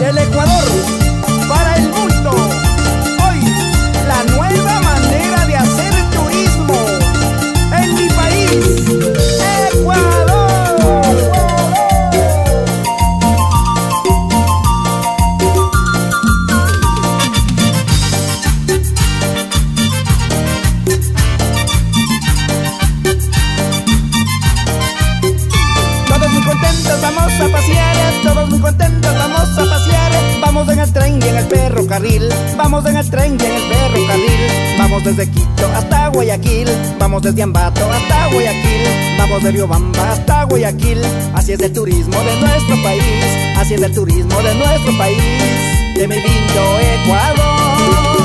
Del Ecuador. Vamos en el tren y en el ferrocarril. Vamos desde Quito hasta Guayaquil. Vamos desde Ambato hasta Guayaquil. Vamos de Riobamba hasta Guayaquil. Así es el turismo de nuestro país. Así es el turismo de nuestro país. De mi lindo Ecuador.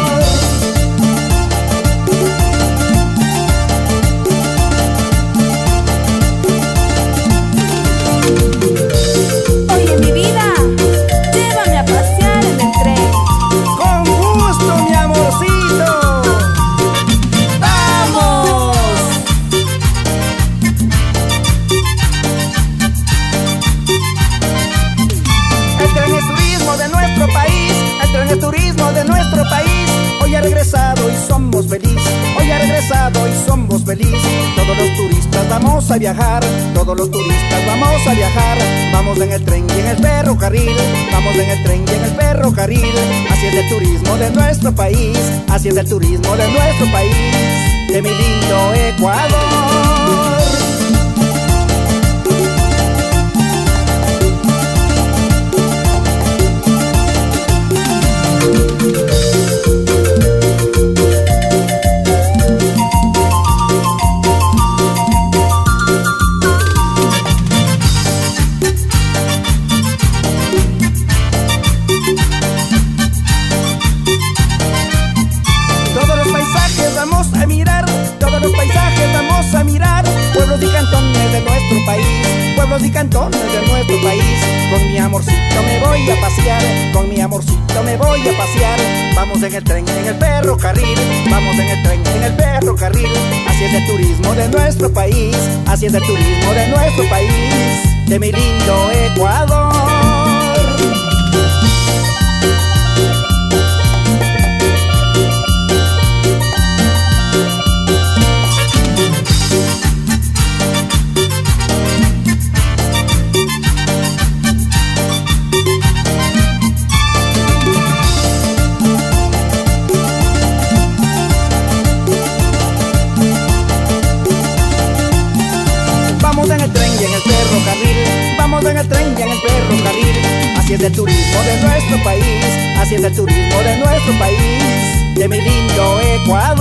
Feliz. Todos los turistas vamos a viajar, todos los turistas vamos a viajar. Vamos en el tren y en el ferrocarril, vamos en el tren y en el ferrocarril. Así es el turismo de nuestro país, así el turismo de nuestro país, de mi lindo Ecuador. Y cantones de nuestro país. Con mi amorcito me voy a pasear, con mi amorcito me voy a pasear. Vamos en el tren, en el ferrocarril, vamos en el tren, en el ferrocarril. Así es el turismo de nuestro país, así es el turismo de nuestro país, de mi Así es el turismo de nuestro país, así es el turismo de nuestro país, de mi lindo Ecuador.